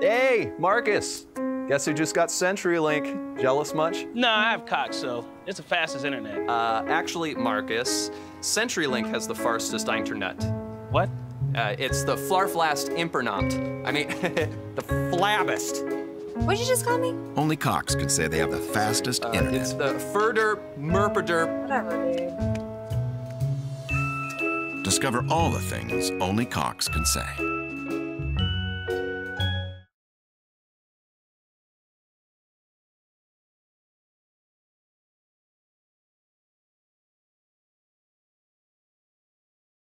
Hey, Marcus. Guess who just got CenturyLink? Jealous much? No, I have Cox, so it's the fastest internet. Uh, actually, Marcus, CenturyLink has the fastest internet. What? Uh, it's the Flarflast impernant. I mean, the flabbest. What'd you just call me? Only Cox could say they have the fastest Uh, internet. it's the Furder Merperder. Whatever. Discover all the things only Cox can say.